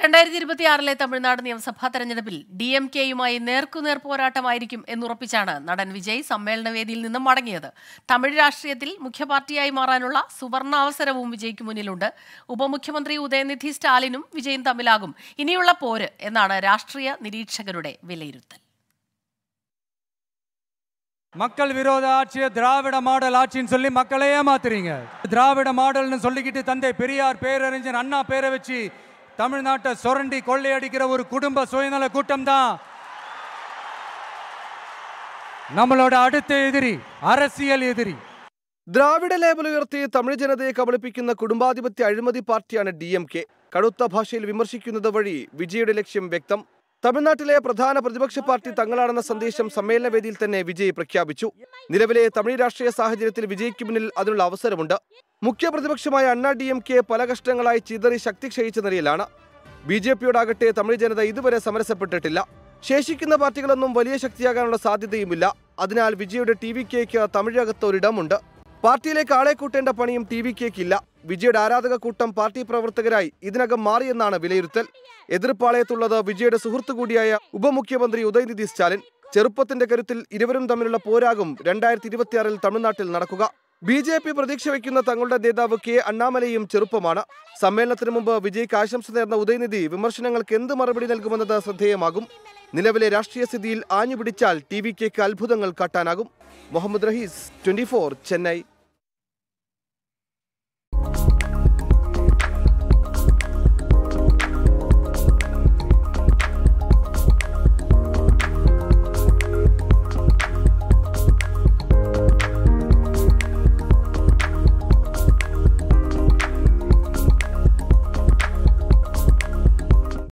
രണ്ടായിരത്തി ഇരുപത്തിയാറിലെ തമിഴ്നാട് നിയമസഭാ തെരഞ്ഞെടുപ്പിൽ ഡി എം കെയുമായി നേർക്കുനേർ പോരാട്ടമായിരിക്കും എന്നുറപ്പിച്ചാണ് നടൻ വിജയ് സമ്മേളനവേദിയിൽ നിന്നും മടങ്ങിയത് തമിഴ് രാഷ്ട്രീയത്തിൽ മുഖ്യപാർട്ടിയായി മാറാനുള്ള സുവർണാവസരവും വിജയ്ക്ക് മുന്നിലുണ്ട് ഉപമുഖ്യമന്ത്രി ഉദയനിധി സ്റ്റാലിനും വിജയും തമ്മിലാകും ഇനിയുള്ള പോര് എന്നാണ് രാഷ്ട്രീയ നിരീക്ഷകരുടെ വിലയിരുത്തൽ மக்கள் விரோத ஆட்சியை திராவிட மாடல் ஆட்சின்னு சொல்லி மக்களை ஏமாத்துறீங்க திராவிட மாடல்னு சொல்லிக்கிட்டு தந்தை பெரியார் பேரறிஞர் அண்ணா பேரை வச்சு தமிழ்நாட்டை சுரண்டி கொள்ளையடிக்கிற ஒரு குடும்ப சுயநல கூட்டம் தான் நம்மளோட அடுத்த எதிரி அரசியல் எதிரி ദ്രാവിഡ ലേബൽ ഉയർത്തി തമിഴ് ജനതയെ കബളിപ്പിക്കുന്ന കുടുംബാധിപത്യ അഴിമതി പാർട്ടിയാണ് ഡി എം കെ കടുത്ത ഭാഷയിൽ വിമർശിക്കുന്നത് വഴി വിജയുടെ ലക്ഷ്യം വ്യക്തം തമിഴ്നാട്ടിലെ പ്രധാന പ്രതിപക്ഷ പാർട്ടി തങ്ങളാണെന്ന സന്ദേശം സമ്മേളനവേദിയിൽ തന്നെ വിജയ് പ്രഖ്യാപിച്ചു നിലവിലെ തമിഴ് രാഷ്ട്രീയ സാഹചര്യത്തിൽ വിജയ്ക്ക് മുന്നിൽ അതിനുള്ള അവസരമുണ്ട് മുഖ്യ പ്രതിപക്ഷമായ അണ്ണാ ഡി എം കെ പല കഷ്ടങ്ങളായി ചിതറി ശക്തി ക്ഷയിച്ച നിലയിലാണ്. ബി ജെ പിയോടാകട്ടെ തമിഴ് ജനത ഇതുവരെ സമരസപ്പെട്ടിട്ടില്ല. ശേഷിക്കുന്ന പാർട്ടികളൊന്നും വലിയ ശക്തിയാകാനുള്ള സാധ്യതയുമില്ല. അതിനാൽ വിജയുടെ ടി വി കെക്ക് തമിഴകത്ത് ഒരിടമുണ്ട്. പാർട്ടിയിലേക്ക് ആളെ കൂട്ടേണ്ട പണിയും ടി വി കെക്കില്ല. വിജയുടെ ആരാധക കൂട്ടം പാർട്ടി പ്രവർത്തകരായി ഇതിനകം മാറിയെന്നാണ് വിലയിരുത്തൽ. എതിർപ്പാളയത്തുള്ളത് വിജയുടെ സുഹൃത്തു കൂടിയായ ഉപമുഖ്യമന്ത്രി ഉദയനിധി സ്റ്റാലിൻ. ചെറുപ്പത്തിന്റെ കരുത്തിൽ ഇരുവരും തമ്മിലുള്ള പോരാകും രണ്ടായിരത്തി ഇരുപത്തിയാറിൽ തമിഴ്നാട്ടിൽ നടക്കുക. ബി ജെ പി പ്രതീക്ഷ വയ്ക്കുന്ന തങ്ങളുടെ നേതാവ് കെ അണ്ണാമലയും ചെറുപ്പമാണ്. സമ്മേളനത്തിന് മുമ്പ് വിജയ്ക്ക് ആശംസ നേർന്ന ഉദയനിധി വിമർശനങ്ങൾക്ക് എന്ത് മറുപടി നൽകുമെന്നത് ശ്രദ്ധേയമാകും. നിലവിലെ രാഷ്ട്രീയ സ്ഥിതിയിൽ ആഞ്ഞുപിടിച്ചാൽ ടി വി കെക്ക് അത്ഭുതങ്ങൾ കാട്ടാനാകും. മുഹമ്മദ് റഹീസ് ട്വന്റി ചെന്നൈ.